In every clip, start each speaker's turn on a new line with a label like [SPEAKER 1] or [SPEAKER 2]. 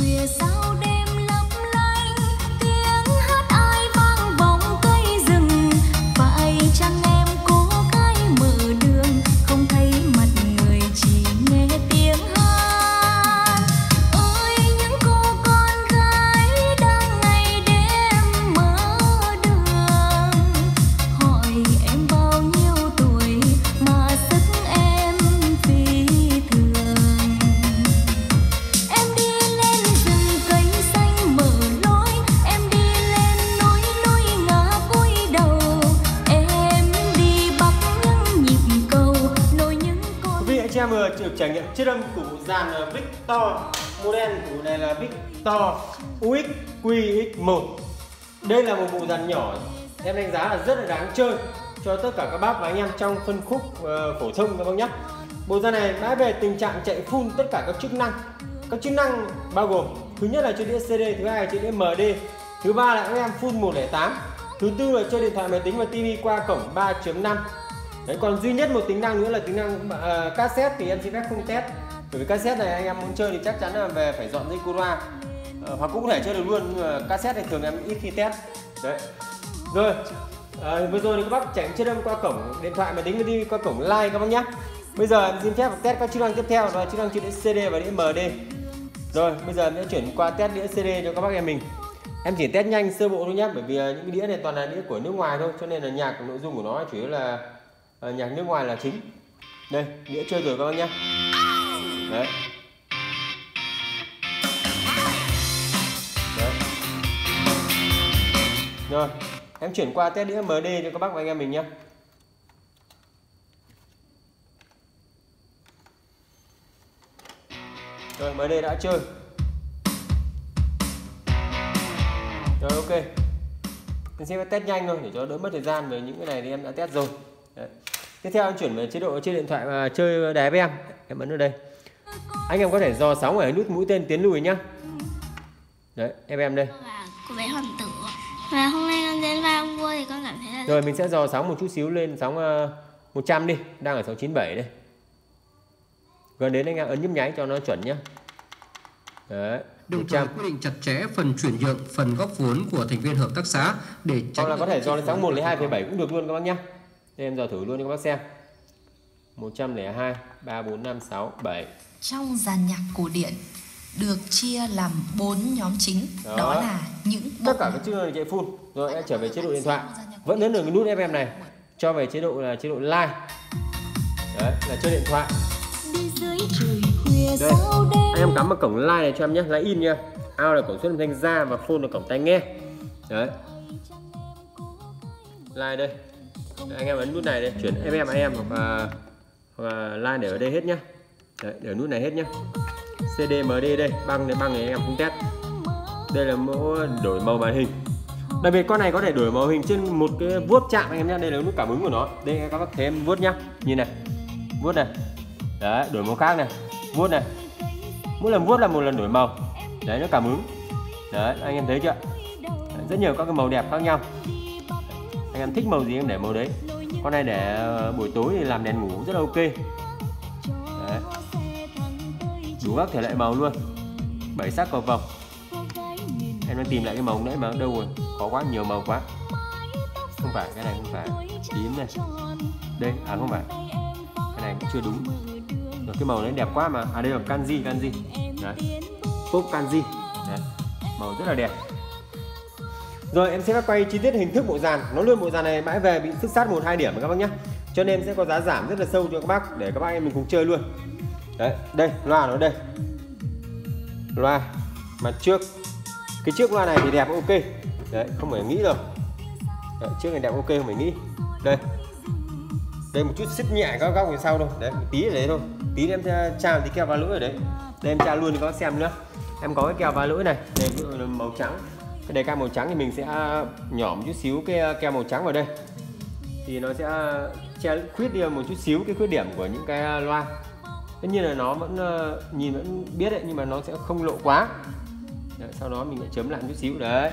[SPEAKER 1] 月色 em
[SPEAKER 2] vừa được trải nghiệm chiếc âm của bộ dàn là Victor. Model của này là Victor UX QX1 Đây là một bộ dàn nhỏ Em đánh giá là rất là đáng chơi cho tất cả các bác và anh em trong phân khúc ờ, phổ thông các bác nhé Bộ dàn này đã về tình trạng chạy full tất cả các chức năng. Các chức năng bao gồm Thứ nhất là chơi đĩa CD, thứ hai là chơi đĩa MD Thứ ba là các em full 108 Thứ tư là chơi điện thoại máy tính và TV qua cổng 3.5 Đấy, còn duy nhất một tính năng nữa là tính năng uh, cassette thì em xin phép không test. Bởi vì cassette này anh em muốn chơi thì chắc chắn là về phải dọn dây cura loa. Ờ, hoặc cũng có thể chơi được luôn nhưng mà cassette thì thường em ít khi test. Đấy. Rồi à, vừa rồi thì các bác chạy chơi âm qua cổng điện thoại máy tính và đi qua cổng like các bác nhé. Bây giờ em xin phép test các chức năng tiếp theo đó là chức năng chuyển đĩa CD và đĩa MD rồi bây giờ em sẽ chuyển qua test đĩa CD cho các bác em mình. Em chỉ test nhanh sơ bộ thôi nhé bởi vì à, những cái đĩa này toàn là đĩa của nước ngoài thôi cho nên là nhạc nội dung của nó chủ yếu là à, nhạc nước ngoài là chính. Đây đĩa chơi rồi các bác nhá đấy. Đấy. Rồi em chuyển qua test đĩa MD cho các bác và anh em mình nhé. Rồi MD đã chơi. Rồi ok. Em sẽ test nhanh thôi để cho đỡ mất thời gian về những cái này thì em đã test rồi. Đấy tiếp theo em chuyển về chế độ trên điện thoại mà chơi đài em em ấn vào đây. Anh em có thể dò sóng ở nút mũi tên tiến lùi nhá. Đấy em em đây.
[SPEAKER 3] Và cô bé hoàng tử và hôm nay con đến ông vua thì con cảm thấy là
[SPEAKER 2] rồi mình sẽ dò sóng một chút xíu lên sóng uh, 100 đi. Đang ở sóng 97 đây. Gần đến anh em ấn nhấp nháy cho nó chuẩn nhá. Đấy
[SPEAKER 4] Đồng thời
[SPEAKER 2] 100
[SPEAKER 4] quy định chặt chẽ phần chuyển nhượng, phần góp vốn của thành viên hợp tác xã để
[SPEAKER 2] hoặc
[SPEAKER 4] tránh
[SPEAKER 2] là có thể dò lên sóng 1 lấy 2,7 cũng được luôn các bác nhá Đây em dò thử luôn cho các bác xem. 102 3 4 5 6 7
[SPEAKER 5] Trong dàn nhạc cổ điển được chia làm 4 nhóm chính.
[SPEAKER 2] Đó.
[SPEAKER 5] đó, là những
[SPEAKER 2] tất
[SPEAKER 5] bộ
[SPEAKER 2] cả các chức năng chạy full. Rồi em trở về chế độ điện thoại. Vẫn nhấn được cái nút FM này. cho về chế độ là chế độ live. Đấy là chơi điện thoại. Đây em cắm vào cổng line này cho em nhé. Line in nha. Out là cổng xuất âm thanh ra và phone là cổng tai nghe. Đấy. Line đây anh em ấn nút này đây chuyển FM AM hoặc là hoặc là line để ở đây hết nhá. Đấy để ở nút này hết nhá. CD MD đây băng này băng này anh em cũng test. Đây là mẫu đổi màu màn hình. Đặc biệt con này có thể đổi màu hình trên một cái vuốt chạm anh em nhé đây là nút cảm ứng của nó. Đây các bác thêm vuốt nhá. Nhìn này vuốt này. Đấy đổi màu khác này. Vuốt này. Mỗi lần vuốt là một lần đổi màu. Đấy nó cảm ứng. Đấy anh em thấy chưa? Đấy, rất nhiều các cái màu đẹp khác nhau em thích màu gì em để màu đấy. Con này để ờ, buổi tối thì làm đèn ngủ rất là ok. Đấy. Đủ các thể loại màu luôn. Bảy sắc cầu vồng. Em đang tìm lại cái màu đấy mà đâu rồi có quá, nhiều màu quá. Không phải, cái này không phải. Tím này. Đây à không phải. Cái này cũng chưa đúng. Rồi, cái màu đấy đẹp quá mà. À đây là kanji kanji. Đấy. Pop kanji. Đấy. màu rất là đẹp rồi em sẽ quay chi tiết hình thức bộ dàn. Nó luôn bộ dàn này mãi về bị xích sát một hai điểm các bác nhé cho nên sẽ có giá giảm rất là sâu cho các bác để các bác em mình cùng chơi luôn. Đấy đây loa nó đây. Loa mặt trước. Cái chiếc loa này thì đẹp ok. Đấy không phải nghĩ đâu. Đấy, Trước này đẹp ok không phải nghĩ. Đây. Đây một chút xích nhẹ các góc phía sau thôi. Đấy một tí ở đấy thôi. Tí em tra tí keo vào lưỡi ở đấy. Đây em tra luôn cho các bác xem nữa. Em có cái keo vào lưỡi này. Đây màu trắng cái đề can màu trắng thì mình sẽ nhỏ một chút xíu cái ờ, keo màu trắng vào đây. Thì nó sẽ che khuyết đi một chút xíu cái khuyết điểm của những cái ờ, loa. Tất nhiên là nó vẫn ờ, nhìn vẫn biết đấy nhưng mà nó sẽ không lộ quá. Đấy, sau đó mình lại chấm lại một chút xíu đấy.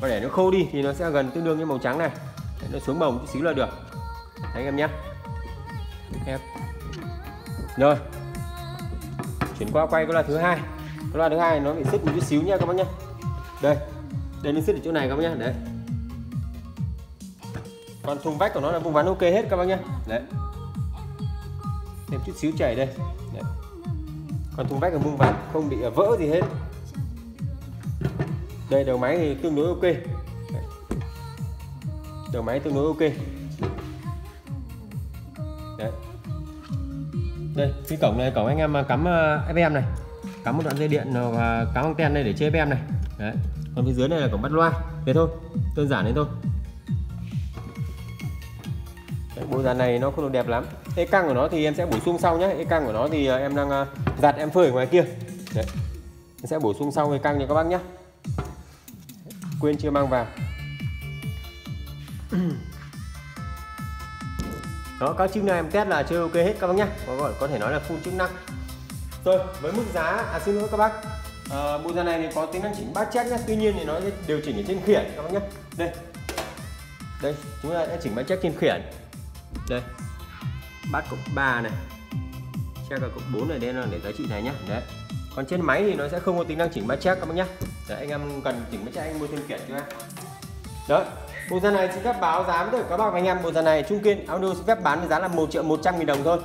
[SPEAKER 2] Và để nó khô đi thì nó sẽ gần tương đương với màu trắng này. Để nó xuống màu một chút xíu là được. Thấy anh em nhé. Em. Rồi. Chuyển qua quay cái loa thứ hai. Cái loa thứ hai nó bị sứt một chút xíu nha các bác nhé. Đây đây mình xích ở chỗ này các bác nhé đấy. Còn thùng vách của nó là vùng ván ok hết các bác nhé đấy. Thêm chút xíu chảy đây. Đấy. còn thùng vách là vùng ván, không bị à, vỡ gì hết. Đây, đầu máy thì tương đối ok. Đấy. đầu máy tương đối ok. Đấy. Đây, cái cổng này, cổng anh em à, cắm à, FM này. Cắm một đoạn dây điện và cắm anten đây để chế FM này. Đấy còn phía dưới này là cổng bắt loa. Thế thôi đơn giản thế thôi. Đấy, bộ dàn này nó không được đẹp lắm. Cái căng của nó thì em sẽ bổ sung sau nhé cái căng của nó thì à, em đang à, giặt em phơi ở ngoài kia. Đấy em sẽ bổ sung sau cái căng cho các bác nhé quên chưa mang vào. Đó các chức năng em test là chơi ok hết các bác nhé có gọi có thể nói là full chức năng. Rồi với mức giá à xin lỗi các bác à, bộ dàn này thì có tính năng chỉnh bát chét nhé tuy nhiên thì nó sẽ điều chỉnh ở trên khiển các bác nhé đây. Đây chúng ta sẽ chỉnh bát chét trên khiển. Đây. Bát cộng 3 này. Check cả cộng 4 này đây là để giá trị này nhé đấy. Còn trên máy thì nó sẽ không có tính năng chỉnh bát check các bác nhé đấy, anh em cần chỉnh bát check anh mua thêm khiển cho em đó bộ dàn này xin phép báo giá với các bác anh em. Bộ dàn này Trung Kiên Audio xin phép bán với giá là 1 triệu 100 nghìn đồng thôi.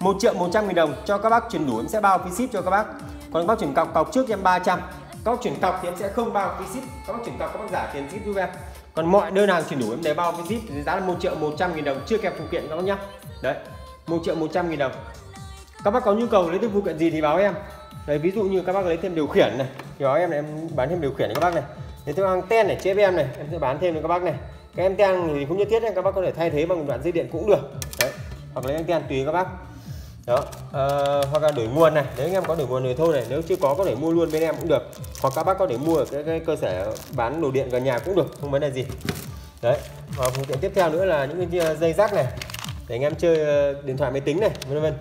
[SPEAKER 2] 1 triệu 100 nghìn đồng cho các bác chuyển đủ em sẽ bao phí ship cho các bác còn các chuyển cọc cọc trước em 300 các chuyển cọc thì em sẽ không bao phí ship. Các chuyển cọc, các bác giả tiền ship giúp em. Còn mọi đơn hàng chuyển đủ em đều bao phí ship thì giá là 1 triệu 100 nghìn đồng chưa kèm phụ kiện các bác nhá. Đấy 1 triệu 100 nghìn đồng. Các bác có nhu cầu lấy thêm phụ kiện gì thì báo em. Đấy, ví dụ như các bác lấy thêm điều khiển này, thì báo em này em bán thêm điều khiển cho các bác này. Lấy thêm anten này chế em này, em sẽ bán thêm cho các bác này. Cái anten thì không nhất thiết các bác có thể thay thế bằng đoạn dây điện cũng được. Đấy, hoặc lấy anten tùy các bác đó à, hoặc là đổi nguồn này. Nếu anh em có đổi nguồn thì thôi này nếu chưa có có thể mua luôn bên em cũng được. Hoặc các bác có thể mua ở cái, cái cơ sở bán đồ điện gần nhà cũng được không vấn đề gì. Đấy và phương tiện tiếp theo nữa là những cái ờ, dây rác này để anh em chơi ờ, điện thoại máy tính này vân vân.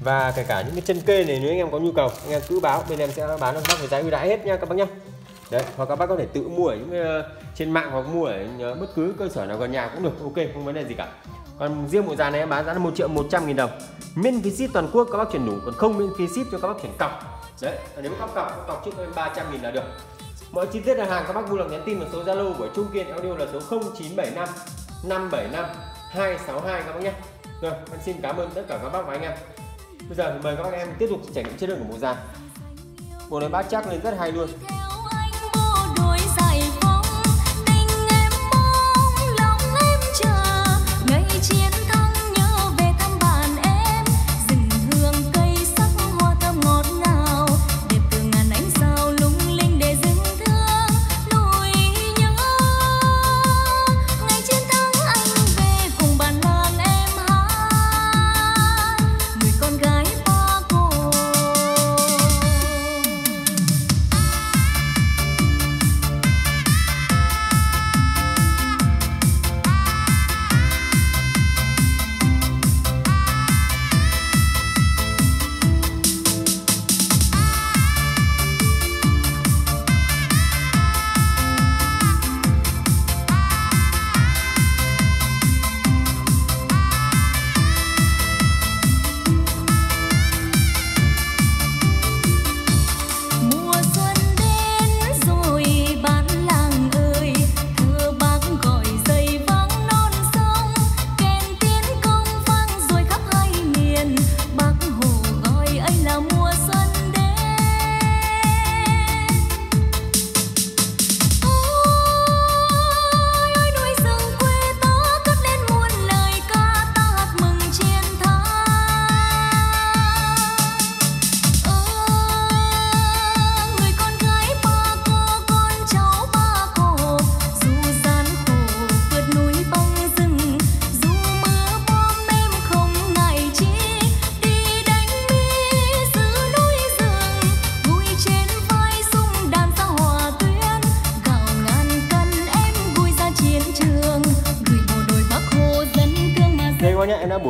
[SPEAKER 2] Và kể cả những cái chân kê này nếu anh em có nhu cầu anh em cứ báo bên em sẽ bán cho các bác với giá ưu đãi hết nha các bác nhé đấy hoặc các bác có thể tự mua ở những trên mạng hoặc mua ở bất cứ cơ sở nào gần nhà cũng được ok không vấn đề gì cả còn riêng bộ dàn này em bán giá là 1 triệu 100 nghìn đồng. Miễn phí ship toàn quốc, các bác chuyển đủ. Còn không miễn phí ship cho các bác chuyển cọc. Đấy nếu mà cọc cọc cọc trước em 300 nghìn là được. Mọi chi tiết đặt hàng, các bác vui lòng nhắn tin vào số zalo của Trung Kiên, Audio là số 0975 575 262 các bác nhé. Rồi, em xin cảm ơn tất cả các bác và anh em. Bây giờ thì mời các bác em tiếp tục trải nghiệm chất lượng của bộ dàn bộ này bác chắc lên rất hay luôn.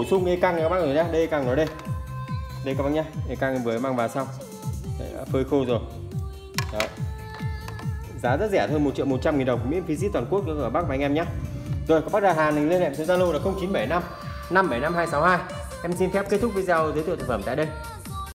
[SPEAKER 2] Bổ sung cái căng các bác rồi nhé đây căng rồi đây. Đây các bác nhé dây căng vừa mang vào xong Đấy, đã phơi khô rồi. Đó. giá rất rẻ thôi 1 triệu 100 nghìn đồng. Miễn phí ship toàn quốc cho các bác và anh em nhé rồi các bác đặt hàng thì liên hệ số zalo là 0975 575 262 em xin phép kết thúc video giới thiệu sản phẩm tại đây.